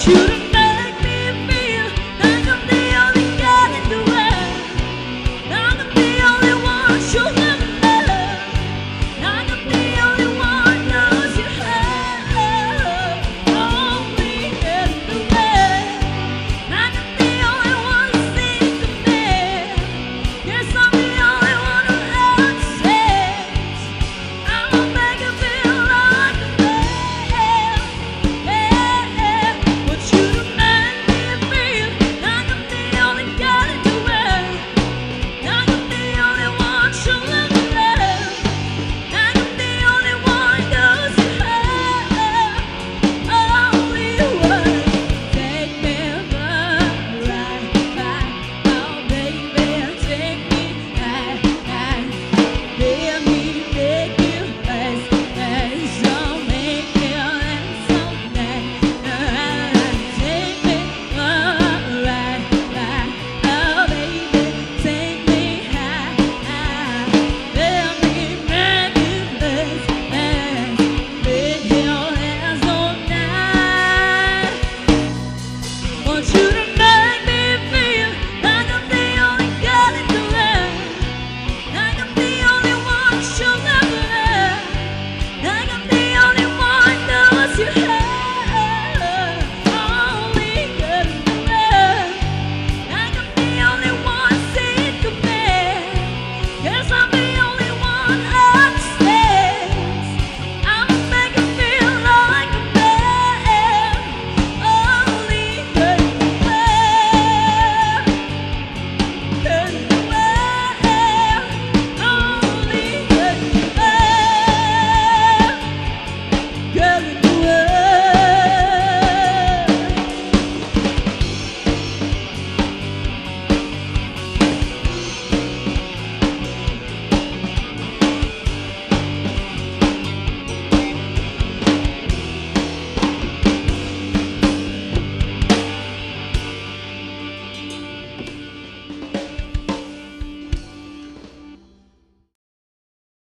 shooting.